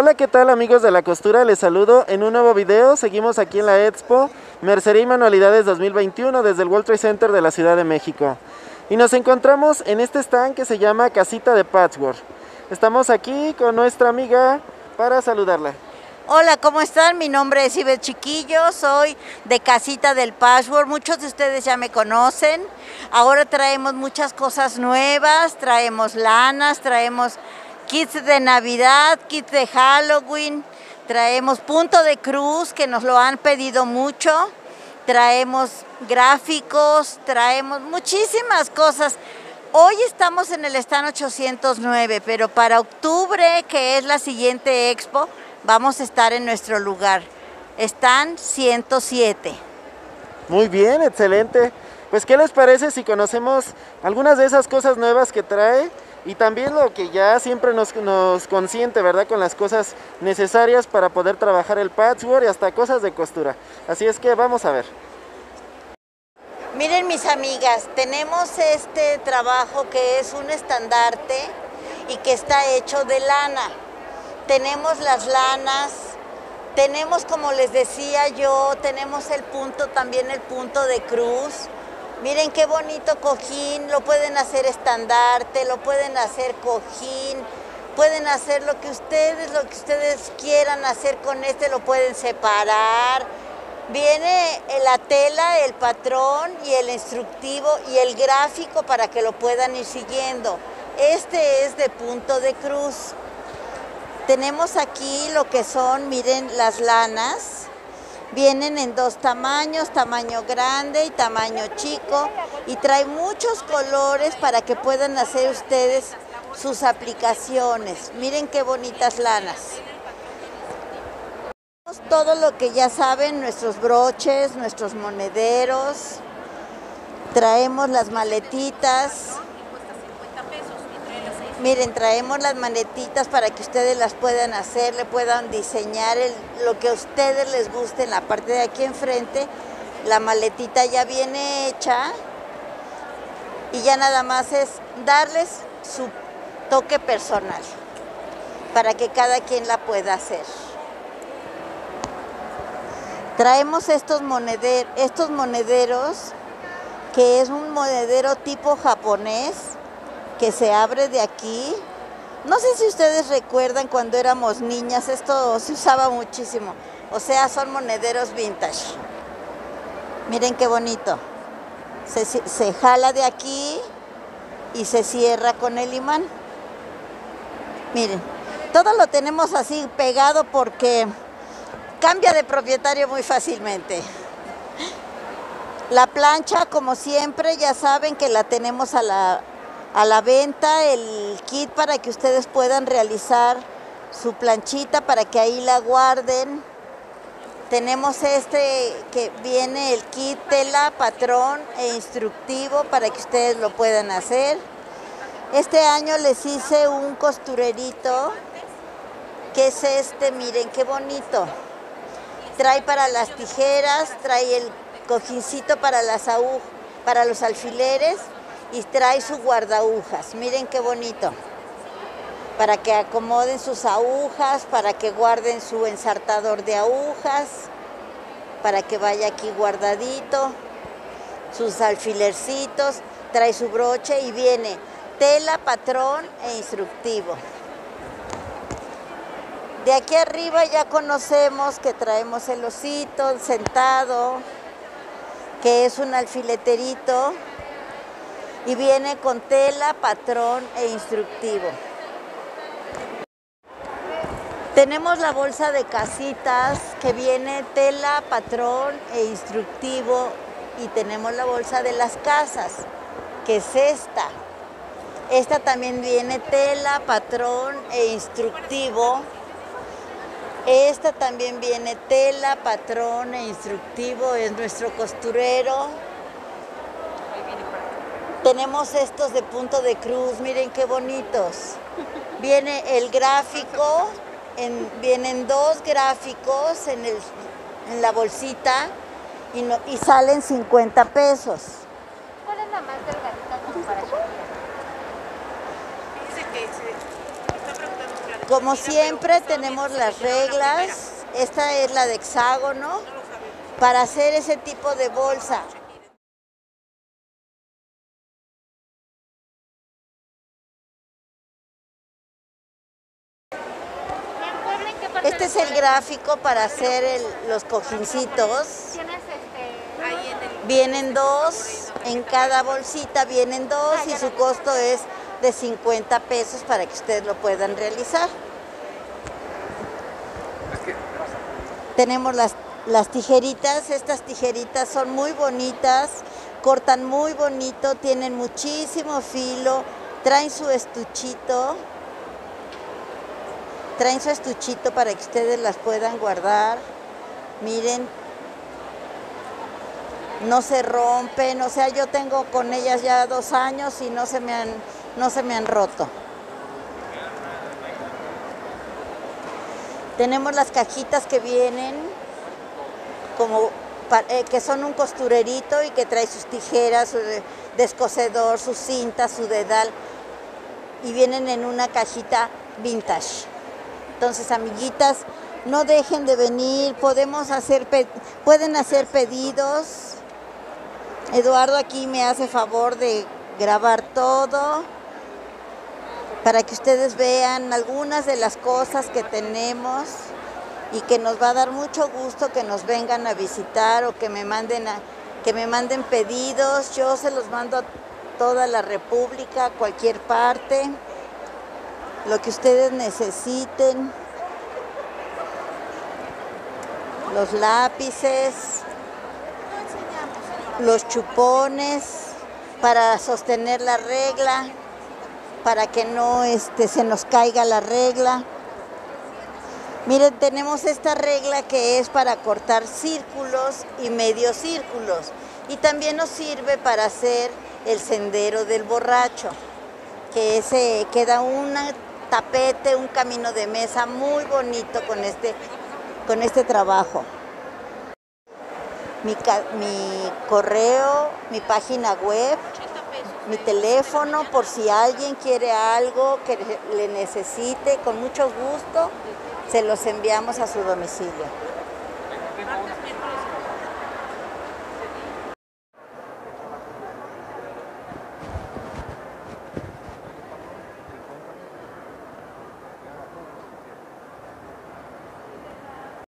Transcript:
Hola, ¿qué tal amigos de la costura? Les saludo en un nuevo video. Seguimos aquí en la Expo Mercería y Manualidades 2021 desde el World Trade Center de la Ciudad de México. Y nos encontramos en este stand que se llama Casita de Patchwork. Estamos aquí con nuestra amiga para saludarla. Hola, ¿cómo están? Mi nombre es Iber Chiquillo, soy de Casita del Patchwork. Muchos de ustedes ya me conocen. Ahora traemos muchas cosas nuevas, traemos lanas, traemos kits de Navidad, kits de Halloween, traemos punto de cruz que nos lo han pedido mucho, traemos gráficos, traemos muchísimas cosas. Hoy estamos en el stand 809, pero para octubre, que es la siguiente expo, vamos a estar en nuestro lugar. Están 107. Muy bien, excelente. Pues, ¿qué les parece si conocemos algunas de esas cosas nuevas que trae? Y también lo que ya siempre nos, nos consiente, ¿verdad? Con las cosas necesarias para poder trabajar el patchwork y hasta cosas de costura. Así es que vamos a ver. Miren mis amigas, tenemos este trabajo que es un estandarte y que está hecho de lana. Tenemos las lanas, tenemos como les decía yo, tenemos el punto, también el punto de cruz. Miren qué bonito cojín, lo pueden hacer estandarte, lo pueden hacer cojín, pueden hacer lo que ustedes, lo que ustedes quieran hacer con este, lo pueden separar. Viene la tela, el patrón y el instructivo y el gráfico para que lo puedan ir siguiendo. Este es de punto de cruz. Tenemos aquí lo que son, miren, las lanas. Vienen en dos tamaños, tamaño grande y tamaño chico. Y trae muchos colores para que puedan hacer ustedes sus aplicaciones. Miren qué bonitas lanas. Todo lo que ya saben, nuestros broches, nuestros monederos. Traemos las maletitas. Miren, traemos las maletitas para que ustedes las puedan hacer, le puedan diseñar lo que a ustedes les guste en la parte de aquí enfrente. La maletita ya viene hecha y ya nada más es darles su toque personal para que cada quien la pueda hacer. Traemos estos monederos, que es un monedero tipo japonés, que se abre de aquí. No sé si ustedes recuerdan cuando éramos niñas, esto se usaba muchísimo. O sea, son monederos vintage. Miren qué bonito. Se, se jala de aquí y se cierra con el imán. Miren, todo lo tenemos así pegado porque cambia de propietario muy fácilmente. La plancha, como siempre, ya saben que la tenemos a la, a la venta, el kit para que ustedes puedan realizar su planchita, para que ahí la guarden. Tenemos este que viene el kit tela, patrón e instructivo para que ustedes lo puedan hacer. Este año les hice un costurerito, que es este, miren qué bonito. Trae para las tijeras, trae el cojincito para, las para los alfileres y trae su guardahujas. Miren qué bonito. Para que acomoden sus agujas, para que guarden su ensartador de agujas, para que vaya aquí guardadito. Sus alfilercitos, trae su broche y viene tela, patrón e instructivo. De aquí arriba ya conocemos que traemos el osito sentado, que es un alfileterito y viene con tela, patrón e instructivo. Tenemos la bolsa de casitas que viene tela, patrón e instructivo y tenemos la bolsa de las casas, que es esta. Esta también viene tela, patrón e instructivo esta también viene tela, patrón e instructivo, es nuestro costurero. Tenemos estos de punto de cruz, miren qué bonitos. Viene el gráfico, vienen dos gráficos en, la bolsita y, salen 50 pesos. ¿Cuál es la más delgadita como para Dice que se está preguntando Como siempre tenemos las reglas, esta es la de hexágono, para hacer ese tipo de bolsa. Este es el gráfico para hacer el- los cojincitos. Vienen dos, en cada bolsita vienen dos y su costo es de 50 pesos para que ustedes lo puedan realizar. Tenemos las, las tijeritas, estas tijeritas son muy bonitas, cortan muy bonito, tienen muchísimo filo, traen su estuchito, traen su estuchito para que ustedes las puedan guardar. Miren, no se rompen, o sea, yo tengo con ellas ya dos años y no se me han, no se me han roto. Tenemos las cajitas que vienen como eh, que son un costurerito y que trae sus tijeras, su de- descosedor, su cinta, su dedal y vienen en una cajita vintage. Entonces, amiguitas, no dejen de venir, podemos hacer pueden hacer pedidos. Eduardo aquí me hace favor de grabar todo para que ustedes vean algunas de las cosas que tenemos y que nos va a dar mucho gusto que nos vengan a visitar o que me manden que me manden pedidos. Yo se los mando a toda la República, a cualquier parte, lo que ustedes necesiten. Los lápices, los chupones para sostener la regla, para que no este, se nos caiga la regla. Miren, tenemos esta regla que es para cortar círculos y medios círculos y también nos sirve para hacer el sendero del borracho, que ese queda un tapete, un camino de mesa muy bonito con este, con este trabajo. Mi, mi correo, mi página web, mi teléfono por si alguien quiere algo que le necesite, con mucho gusto se los enviamos a su domicilio.